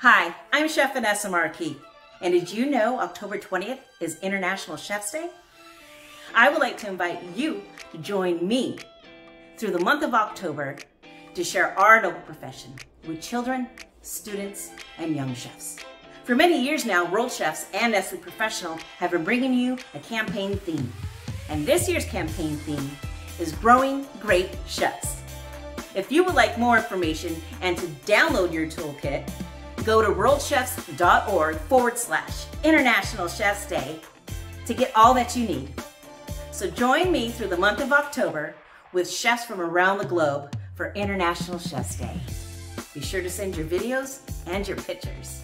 Hi, I'm Chef Vanessa Marquis, and did you know October 20th is International Chef's Day? I would like to invite you to join me through the month of October to share our noble profession with children, students, and young chefs. For many years now, World Chefs and Nestle Professional have been bringing you a campaign theme. And this year's campaign theme is Growing Great Chefs. If you would like more information and to download your toolkit, go to worldchefs.org forward slash International Chefs Day to get all that you need. So join me through the month of October with chefs from around the globe for International Chefs Day. Be sure to send your videos and your pictures.